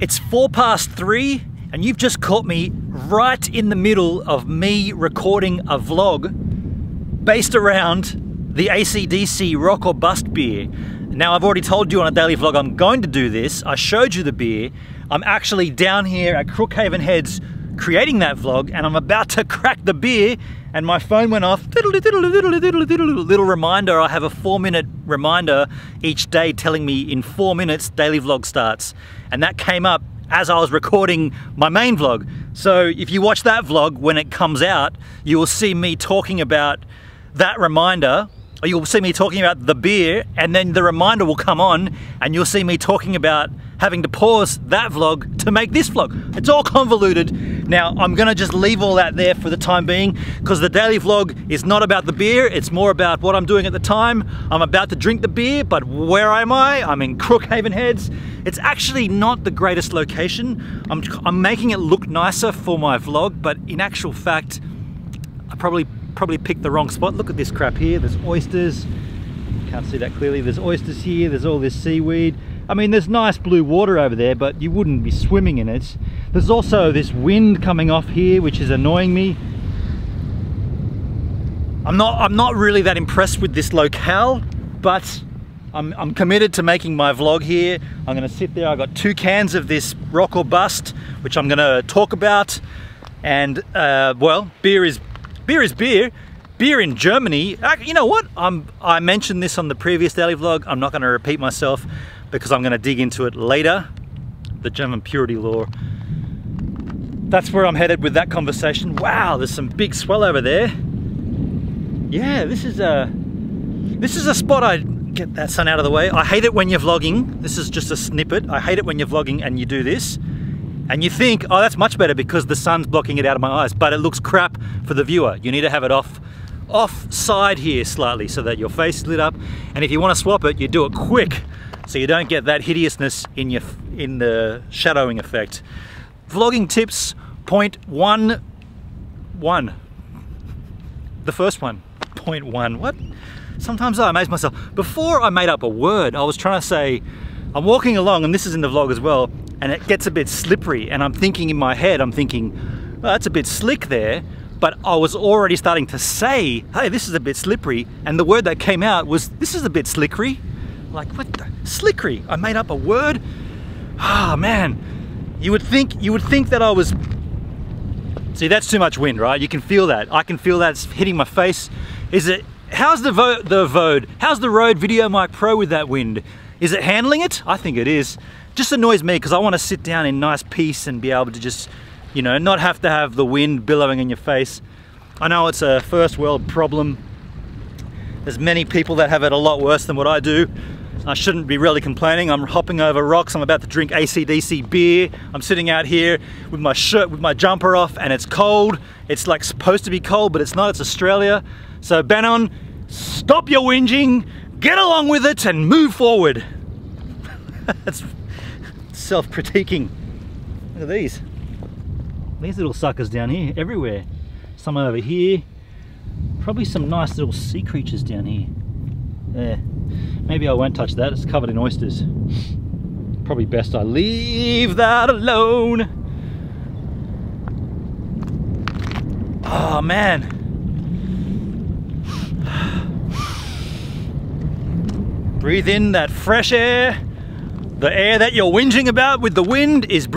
It's four past three, and you've just caught me right in the middle of me recording a vlog based around the ACDC Rock or Bust beer. Now, I've already told you on a daily vlog I'm going to do this. I showed you the beer. I'm actually down here at Crookhaven Heads creating that vlog, and I'm about to crack the beer, and my phone went off. Little reminder, I have a four minute reminder each day telling me in four minutes daily vlog starts and that came up as I was recording my main vlog. So if you watch that vlog when it comes out, you will see me talking about that reminder or you'll see me talking about the beer and then the reminder will come on and you'll see me talking about having to pause that vlog to make this vlog. It's all convoluted. Now, I'm gonna just leave all that there for the time being because the daily vlog is not about the beer, it's more about what I'm doing at the time. I'm about to drink the beer, but where am I? I'm in Crookhaven Heads. It's actually not the greatest location. I'm, I'm making it look nicer for my vlog, but in actual fact, I probably probably picked the wrong spot. Look at this crap here. There's oysters. Can't see that clearly. There's oysters here. There's all this seaweed. I mean, there's nice blue water over there, but you wouldn't be swimming in it. There's also this wind coming off here, which is annoying me. I'm not, I'm not really that impressed with this locale, but I'm, I'm committed to making my vlog here. I'm gonna sit there. I've got two cans of this rock or bust, which I'm gonna talk about. And uh, well, beer is beer is beer. Beer in Germany, you know what? I'm, I mentioned this on the previous daily vlog. I'm not going to repeat myself because I'm going to dig into it later. The German purity law. That's where I'm headed with that conversation. Wow, there's some big swell over there. Yeah, this is a this is a spot I get that sun out of the way. I hate it when you're vlogging. This is just a snippet. I hate it when you're vlogging and you do this and you think, oh, that's much better because the sun's blocking it out of my eyes, but it looks crap for the viewer. You need to have it off off side here slightly so that your face is lit up. And if you want to swap it, you do it quick so you don't get that hideousness in your in the shadowing effect. Vlogging tips point one one. The first one, point one. What? Sometimes I amaze myself. Before I made up a word, I was trying to say, I'm walking along, and this is in the vlog as well, and it gets a bit slippery and I'm thinking in my head, I'm thinking, well, that's a bit slick there, but I was already starting to say, hey, this is a bit slippery, and the word that came out was, this is a bit slickery. Like, what the, slickery? I made up a word? Ah, oh, man, you would think, you would think that I was, see, that's too much wind, right? You can feel that. I can feel that it's hitting my face. Is it, how's the, Vo the Vode, how's the Rode VideoMic Pro with that wind? Is it handling it? I think it is just annoys me because I want to sit down in nice peace and be able to just, you know, not have to have the wind billowing in your face. I know it's a first world problem. There's many people that have it a lot worse than what I do. I shouldn't be really complaining. I'm hopping over rocks. I'm about to drink ACDC beer. I'm sitting out here with my shirt, with my jumper off, and it's cold. It's like supposed to be cold, but it's not. It's Australia. So Benon, stop your whinging, get along with it, and move forward. That's self-critiquing. Look at these. These little suckers down here, everywhere. Some over here. Probably some nice little sea creatures down here. There. Maybe I won't touch that, it's covered in oysters. Probably best I leave that alone. Oh man. Breathe in that fresh air the air that you're whinging about with the wind is